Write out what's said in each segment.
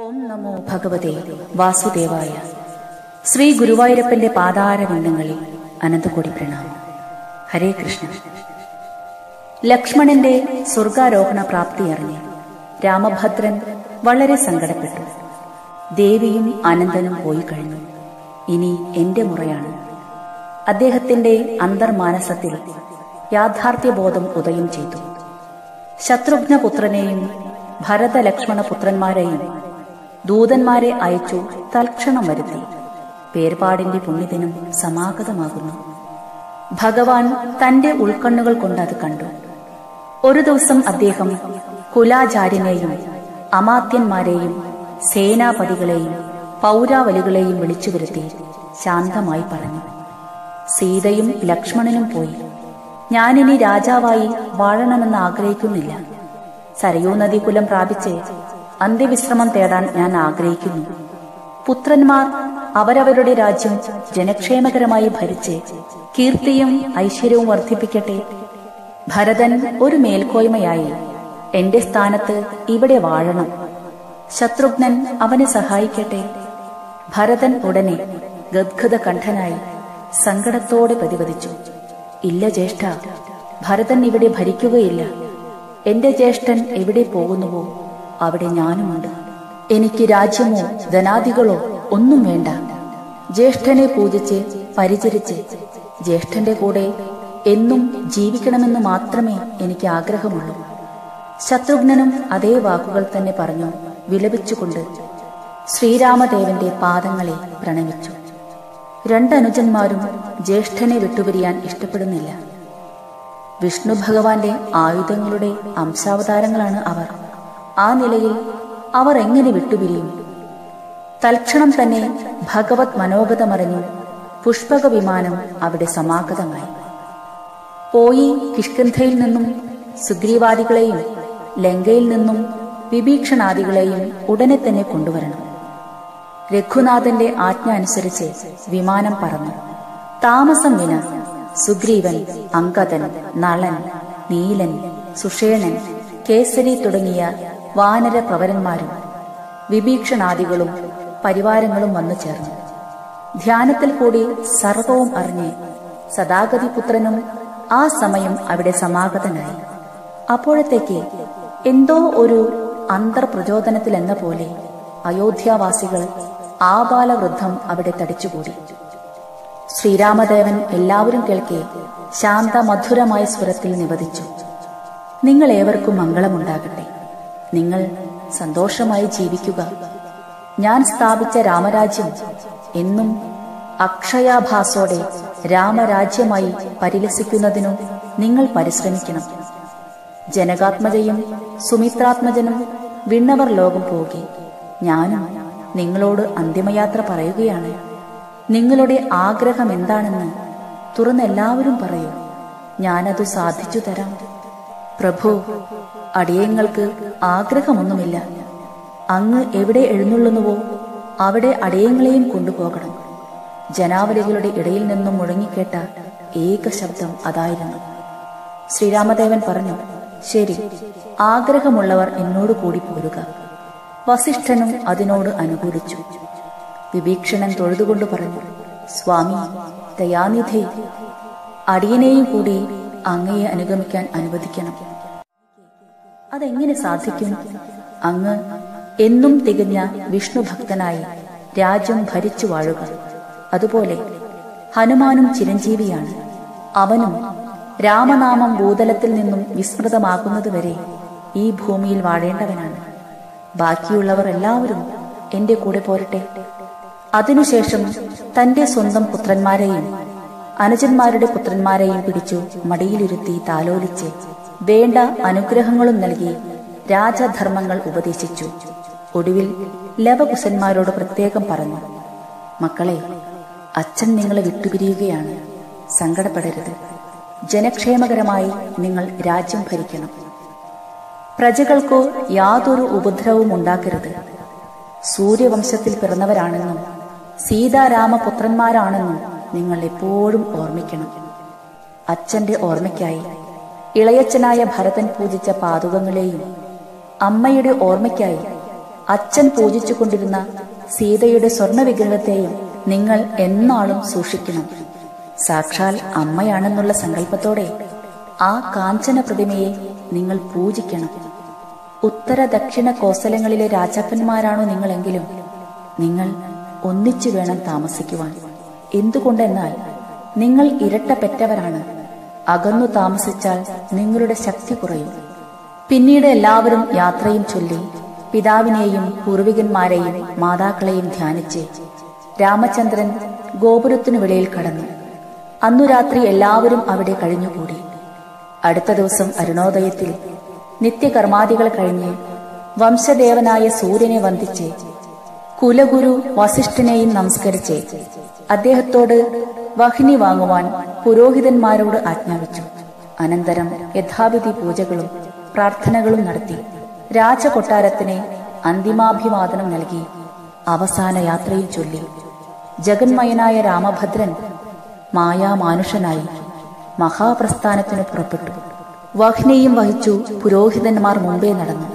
ഓം നമോ ഭഗവതേ വാസുദേവായ. ശ്രീ ഗുരുവായൂരപ്പന്റെ പാതാരവണ്ണങ്ങളിൽ അനന്തകോടി പ്രണാമം. ഹരേ കൃഷ്ണ. ലക്ഷ്മണന്റെ സ്വർഗാരോഹണ പ്രാപ്തി അറിഞ്ഞ് രാമഭദ്രൻ വളരെ സങ്കടപ്പെട്ടു. ദേവിയും അനന്തനും പോയി കഴിഞ്ഞു. ഇനി എന്റെ മുറയാണ്. അദ്ദേഹത്തിന്റെ അന്തർമാനസത്തിൽ യാഥാർത്ഥ്യബോധം ഉദയം ചെയ്തു. ശത്രുഘ്നപുത്രനെയും ഭരതലക്ഷ്മണ പുത്രന്മാരെയും ദൂതന്മാരെ അയച്ചു തൽക്ഷണം വരുത്തി. പേർപാടിന്റെ പുണ്യദിനം സമാഗതമാകുന്നു. ഭഗവാൻ തന്റെ ഉൾക്കണ്ണുകൾ കൊണ്ട് അത് കണ്ടു. ഒരു ദിവസം അദ്ദേഹം കുലാചാര്യനെയും അമാത്യന്മാരെയും സേനാപതികളെയും പൗരാവലികളെയും വിളിച്ചു വരുത്തി ശാന്തമായി പറഞ്ഞു. സീതയും ലക്ഷ്മണനും പോയി. ഞാനിനി രാജാവായി വാഴണമെന്ന് ആഗ്രഹിക്കുന്നില്ല. സരയൂ നദീകുലം പ്രാപിച്ച് അന്ത്യവിശ്രമം തേടാൻ ഞാൻ ആഗ്രഹിക്കുന്നു. പുത്രന്മാർ അവരവരുടെ രാജ്യം ജനക്ഷേമകരമായി ഭരിച്ച് കീർത്തിയും ഐശ്വര്യവും വർദ്ധിപ്പിക്കട്ടെ. ഭരതൻ ഒരു മേൽക്കോയ്മയായി. എന്റെ സ്ഥാനത്ത് ഇവിടെ വാഴണം. ശത്രുഘ്നൻ അവനെ സഹായിക്കട്ടെ. ഭരതൻ ഉടനെ ഗദ്ഗത കണ്ഠനായി സങ്കടത്തോടെ പ്രതിപദിച്ചു ഇല്ല ജ്യേഷ്ഠ ഭരതൻ ഇവിടെ ഭരിക്കുകയില്ല. എന്റെ ജ്യേഷ്ഠൻ എവിടെ പോകുന്നുവോ? അവിടെ ഞാനുമുണ്ട്. എനിക്ക് രാജ്യമോ ധനാദികളോ ഒന്നും വേണ്ട. ജ്യേഷ്ഠനെ പൂജിച്ച് പരിചരിച്ച് ജ്യേഷ്ഠന്റെ കൂടെ എന്നും ജീവിക്കണമെന്ന് മാത്രമേ എനിക്ക് ആഗ്രഹമുള്ളൂ. ശത്രുഘ്നനും അതേ വാക്കുകൾ തന്നെ പറഞ്ഞു വിലപിച്ചുകൊണ്ട് ശ്രീരാമദേവന്റെ പാദങ്ങളെ പ്രണമിച്ചു. രണ്ടനുജന്മാരും ജ്യേഷ്ഠനെ വിട്ടുപിരിയാൻ ഇഷ്ടപ്പെടുന്നില്ല. വിഷ്ണു ഭഗവാന്റെ ആയുധങ്ങളുടെ അംശാവതാരങ്ങളാണ് അവർ. ആ നിലയിൽ അവർ എങ്ങനെ വിട്ടുപിരിയും? തൽക്ഷണം തന്നെ ഭഗവത് മനോഗതമറിഞ്ഞു. പുഷ്പക വിമാനം അവിടെ സമാഗതമായി. പോയി കിഷ്കന്ധയിൽ നിന്നും സുഗ്രീവാദികളെയും ലങ്കയിൽ നിന്നും വിഭീഷണാദികളെയും ഉടനെ തന്നെ കൊണ്ടുവരണം. രഘുനാഥന്റെ ആജ്ഞ അനുസരിച്ച് വിമാനം പറന്നു. താമസം വിന സുഗ്രീവൻ അങ്കദൻ നളൻ നീലൻ സുഷേണൻ കേസരി തുടങ്ങിയ വാനര പ്രവരന്മാരും വിഭീഷണാദികളും പരിവാരങ്ങളും വന്നു ചേർന്നു. ധ്യാനത്തിൽ കൂടി സർവവും അറിഞ്ഞ് സദാഗതി പുത്രനും ആ സമയം അവിടെ സമാഗതനായി. അപ്പോഴത്തേക്ക് എന്തോ ഒരു അന്തർപ്രചോദനത്തിൽ എന്ന പോലെ അയോധ്യാവാസികൾ ആബാലവൃദ്ധം അവിടെ തടിച്ചുകൂടി. ശ്രീരാമദേവൻ എല്ലാവരും കേൾക്കെ ശാന്തമധുരമായ സ്വരത്തിൽ നിവദിച്ചു നിങ്ങൾ ഏവർക്കും മംഗളമുണ്ടാകട്ടെ. നിങ്ങൾ സന്തോഷമായി ജീവിക്കുക. ഞാൻ സ്ഥാപിച്ച രാമരാജ്യം എന്നും അക്ഷയാഭാസോടെ രാമരാജ്യമായി പരിലസിക്കുന്നതിനു നിങ്ങൾ പരിശ്രമിക്കണം. ജനകാത്മജയും സുമിത്രാത്മജനും വിണ്ണവർ ലോകം പോകി. ഞാനും നിങ്ങളോട് അന്തിമയാത്ര പറയുകയാണ്. നിങ്ങളുടെ ആഗ്രഹം എന്താണെന്ന് തുറന്നെല്ലാവരും പറയൂ. ഞാനത് സാധിച്ചു തരാം. പ്രഭു അടിയങ്ങൾക്ക് ആഗ്രഹമൊന്നുമില്ല. അങ്ങ് എവിടെ എഴുന്നള്ളുന്നുവോ അവിടെ അടിയങ്ങളെയും കൊണ്ടുപോകണം. ജനാവലികളുടെ ഇടയിൽ നിന്നും മുഴങ്ങിക്കേട്ട ഏക ശബ്ദം അതായിരുന്നു. ശ്രീരാമദേവൻ പറഞ്ഞു ശരി ആഗ്രഹമുള്ളവർ എന്നോട് കൂടി പോരുക. വസിഷ്ഠനും അതിനോട് അനുകൂലിച്ചു. വിഭീക്ഷണൻ തൊഴുതുകൊണ്ട് പറഞ്ഞു സ്വാമി ദയാനിധി അടിയനെയും കൂടി അങ്ങയെ അനുഗമിക്കാൻ അനുവദിക്കണം. അതെങ്ങനെ സാധിക്കും? അങ്ങ് എന്നും തികഞ്ഞ വിഷ്ണുഭക്തനായി രാജ്യം ഭരിച്ചു വാഴുക. അതുപോലെ ഹനുമാനും ചിരഞ്ജീവിയാണ്. അവനും രാമനാമം ഭൂതലത്തിൽ നിന്നും വിസ്മൃതമാകുന്നതുവരെ ഈ ഭൂമിയിൽ വാഴേണ്ടവനാണ്. ബാക്കിയുള്ളവർ എല്ലാവരും എന്റെ കൂടെ പോരട്ടെ. അതിനുശേഷം തന്റെ സ്വന്തം പുത്രന്മാരെയും അനുജന്മാരുടെ പുത്രന്മാരെയും പിടിച്ചു മടിയിലിരുത്തി താലോലിച്ച് വേണ്ട അനുഗ്രഹങ്ങളും നൽകി രാജധർമ്മങ്ങൾ ഉപദേശിച്ചു. ഒടുവിൽ ലവകുശന്മാരോട് പ്രത്യേകം പറഞ്ഞു മക്കളെ അച്ഛൻ നിങ്ങളെ വിട്ടുപിരിയുകയാണ്. സങ്കടപ്പെടരുത്. ജനക്ഷേമകരമായി നിങ്ങൾ രാജ്യം ഭരിക്കണം. പ്രജകൾക്കോ യാതൊരു ഉപദ്രവവും ഉണ്ടാക്കരുത്. സൂര്യവംശത്തിൽ പിറന്നവരാണെന്നും സീതാരാമപുത്രന്മാരാണെന്നും നിങ്ങൾ എപ്പോഴും ഓർമ്മിക്കണം. അച്ഛന്റെ ഓർമ്മയ്ക്കായി ഇളയച്ചനായ ഭരതൻ പൂജിച്ച പാതുകങ്ങളെയും അമ്മയുടെ ഓർമ്മയ്ക്കായി അച്ഛൻ പൂജിച്ചുകൊണ്ടിരുന്ന സീതയുടെ സ്വർണവിഗ്രഹത്തെയും നിങ്ങൾ എന്നാളും സൂക്ഷിക്കണം. സാക്ഷാൽ അമ്മയാണെന്നുള്ള സങ്കല്പത്തോടെ ആ കാഞ്ചന പ്രതിമയെ നിങ്ങൾ പൂജിക്കണം. ഉത്തര ദക്ഷിണ കോസലങ്ങളിലെ രാജാക്കന്മാരാണോ നിങ്ങളെങ്കിലും നിങ്ങൾ ഒന്നിച്ചു വേണം താമസിക്കുവാൻ. എന്തുകൊണ്ടെന്നാൽ നിങ്ങൾ ഇരട്ട പെറ്റവരാണ്. അകന്നു താമസിച്ചാൽ നിങ്ങളുടെ ശക്തി കുറയും. പിന്നീട് എല്ലാവരും യാത്രയും ചൊല്ലി പിതാവിനെയും പൂർവികന്മാരെയും മാതാക്കളെയും ധ്യാനിച്ച് രാമചന്ദ്രൻ ഗോപുരത്തിനു വെളിയിൽ കടന്നു. അന്നു രാത്രി എല്ലാവരും അവിടെ കഴിഞ്ഞുകൂടി. അടുത്ത ദിവസം അരുണോദയത്തിൽ നിത്യകർമാദികൾ കഴിഞ്ഞ് വംശദേവനായ സൂര്യനെ വന്ദിച്ച് കുലഗുരു വസിഷ്ഠനെയും നമസ്കരിച്ച് അദ്ദേഹത്തോട് വഹിനി വാങ്ങുവാൻ പുരോഹിതന്മാരോട് ആജ്ഞാപിച്ചു. അനന്തരം യഥാവിധി പൂജകളും പ്രാർത്ഥനകളും നടത്തി. രാജകൊട്ടാരത്തിന് അന്തിമാഭിവാദനം നൽകി. അവസാന യാത്രയിൽ ചൊല്ലി. ജഗന്മയനായ രാമഭദ്രൻ മായാമാനുഷനായി മഹാപ്രസ്ഥാനത്തിന് പുറപ്പെട്ടു. വഹ്നിയും വഹിച്ചു പുരോഹിതന്മാർ മുമ്പേ നടന്നു.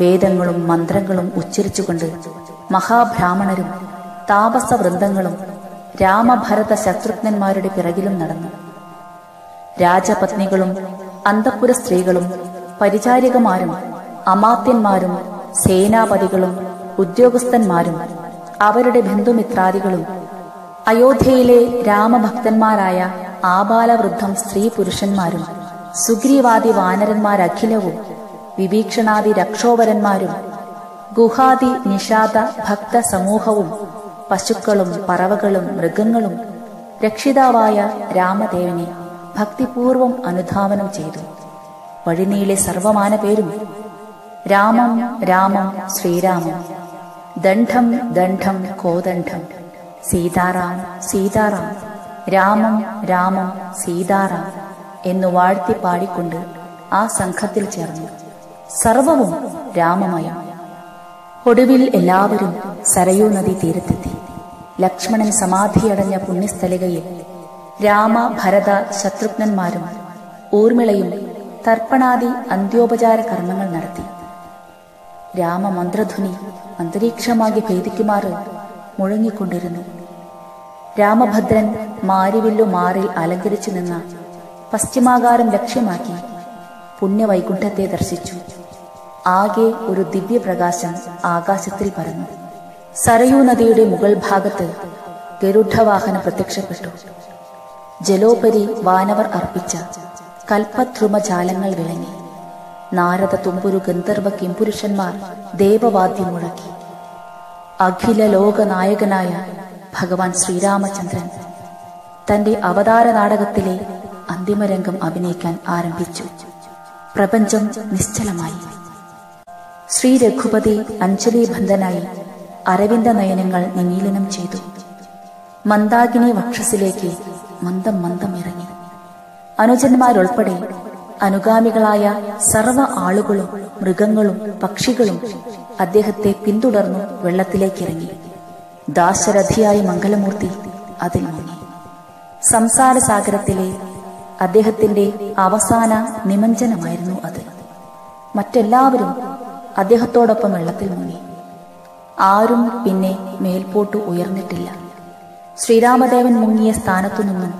വേദങ്ങളും മന്ത്രങ്ങളും ഉച്ചരിച്ചുകൊണ്ട് മഹാബ്രാഹ്മണരും താപസ വൃന്ദങ്ങളും രാമഭരത ശത്രുഘ്നന്മാരുടെ പിറകിലും നടന്നു. രാജപത്നികളും അന്തപുര സ്ത്രീകളും പരിചാരികമാരും അമാത്യന്മാരും സേനാപതികളും ഉദ്യോഗസ്ഥന്മാരും അവരുടെ ബന്ധുമിത്രാദികളും അയോധ്യയിലെ രാമഭക്തന്മാരായ ആബാലവൃദ്ധം സ്ത്രീ പുരുഷന്മാരും സുഗ്രീവാദി വാനരന്മാരഖിലവും വിവീക്ഷണാദി രക്ഷോവരന്മാരും ഗുഹാദി നിഷാദ ഭക്ത സമൂഹവും പശുക്കളും പറവകളും മൃഗങ്ങളും രക്ഷിതാവായ രാമദേവനെ ഭക്തിപൂർവം അനുധാവനം ചെയ്തു. വഴിനീളെ സർവമാന പേരും രാമം രാമം ശ്രീരാമം. ദണ്ഡം ദണ്ഡം കോദണ്ഡം. സീതാറാം സീതാറാം. രാമം രാമം സീതാറാം എന്നു വാഴ്ത്തി പാടിക്കൊണ്ട് ആ സംഘത്തിൽ ചേർന്നു. സർവവും രാമമയം. ഒടുവിൽ എല്ലാവരും സരയൂ നദി തീരത്തെത്തി ലക്ഷ്മണൻ സമാധിയടഞ്ഞ പുണ്യസ്ഥലികയിൽ രാമ ഭരത ശത്രുഘ്നന്മാരും ഊർമിളയും തർപ്പണാദി അന്ത്യോപചാര കർമ്മങ്ങൾ നടത്തി. രാമമന്ത്രധ്വനി അന്തരീക്ഷമാകെ ഭേദിക്കുമാറ് മുഴങ്ങിക്കൊണ്ടിരുന്നു. രാമഭദ്രൻ മാരിവില്ലു മാറിൽ അലങ്കരിച്ചു നിന്ന പശ്ചിമാകാരം ലക്ഷ്യമാക്കി പുണ്യവൈകുണ്ഠത്തെ ദർശിച്ചു. ആകെ ഒരു ദിവ്യപ്രകാശം ആകാശത്തിൽ പരന്നു. സരയൂ നദിയുടെ മുകൾ ഭാഗത്ത് ഗരുഢവാഹനം പ്രത്യക്ഷപ്പെട്ടു. ജലോപരി വാനവർ അർപ്പിച്ച കൽപ്പദ്രുമജാലങ്ങൾ വിളങ്ങി. നാരദ തുമ്പുരു ഗന്ധർവ കിംപുരുഷന്മാർ ദേവവാദ്യം മുഴക്കി. അഖില ലോകനായകനായ ഭഗവാൻ ശ്രീരാമചന്ദ്രൻ തന്റെ അവതാര നാടകത്തിലെ അന്തിമരംഗം അഭിനയിക്കാൻ ആരംഭിച്ചു. പ്രപഞ്ചം നിശ്ചലമായി. ശ്രീ രഘുപതി അഞ്ജലിബന്ധനായി അരവിന്ദ നയനങ്ങൾ നിമീലനം ചെയ്തു. മന്ദാകിനി വക്ഷസിലേക്ക് മന്ദം മന്ദം ഇറങ്ങി. അനുജന്മാരുൾപ്പെടെ അനുഗാമികളായ സർവ ആളുകളും മൃഗങ്ങളും പക്ഷികളും അദ്ദേഹത്തെ പിന്തുടർന്നു വെള്ളത്തിലേക്കിറങ്ങി. ദാശരഥിയായ മംഗലമൂർത്തി അതിൽ മുങ്ങി. സംസാരസാഗരത്തിലെ അദ്ദേഹത്തിന്റെ അവസാന നിമഞ്ജനമായിരുന്നു അത്. മറ്റെല്ലാവരും അദ്ദേഹത്തോടൊപ്പം വെള്ളത്തിൽ മുങ്ങി. ആരും പിന്നെ മേൽപോട്ട് ഉയർന്നിട്ടില്ല. ശ്രീരാമദേവൻ മുങ്ങിയ സ്ഥാനത്തു നിന്നും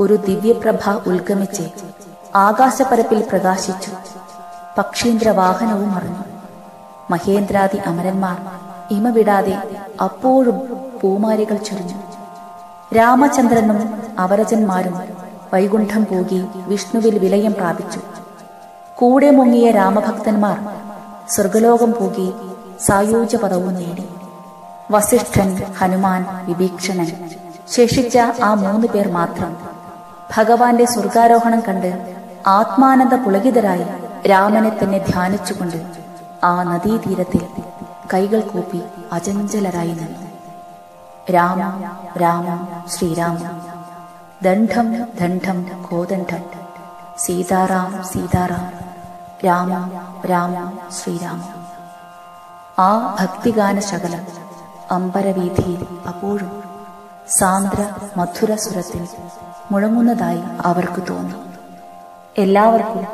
ഒരു ദിവ്യപ്രഭ ഉത്ഗമിച്ച് ആകാശപ്പരപ്പിൽ പ്രകാശിച്ചു. പക്ഷീന്ദ്ര വാഹനവും അറിഞ്ഞു. മഹേന്ദ്രാദി അമരന്മാർ ഇമവിടാതെ അപ്പോഴും പൂമാലികൾ ചൊരിഞ്ഞു. രാമചന്ദ്രനും അവരജന്മാരും വൈകുണ്ഠം പോകി വിഷ്ണുവിൽ വിലയം പ്രാപിച്ചു. കൂടെ മുങ്ങിയ രാമഭക്തന്മാർ സ്വർഗലോകം പോകി സായൂജ പദവും നേടി. വസിഷ്ഠൻ ഹനുമാൻ വിഭീക്ഷണൻ ശേഷിച്ച ആ മൂന്ന് പേർ മാത്രം ഭഗവാന്റെ സ്വർഗാരോഹണം കണ്ട് ആത്മാനന്ദ പുളകിതരായി രാമനെ തന്നെ ധ്യാനിച്ചുകൊണ്ട് ആ നദീതീരത്തിൽ കൈകൾ കൂപ്പി അചഞ്ചലരായി നിന്നു. രാമ രാമ ശ്രീരാമ. ദണ്ഡം ദണ്ഡം കോദണ്ഡം. സീതാറാം സീതാറാം. രാമ രാമ ശ്രീരാമം. ആ ഭക്തിഗാന ശകലം അമ്പരവീഥിയിൽ അപ്പോഴും സാന്ദ്ര മധുര സ്വരത്തിൽ മുഴങ്ങുന്നതായി അവർക്ക് തോന്നി. എല്ലാവർക്കും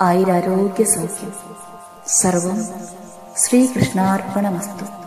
ആയിരാരോഗ്യ സൗഖ്യം സർവം ശ്രീകൃഷ്ണാർപ്പണമസ്തു.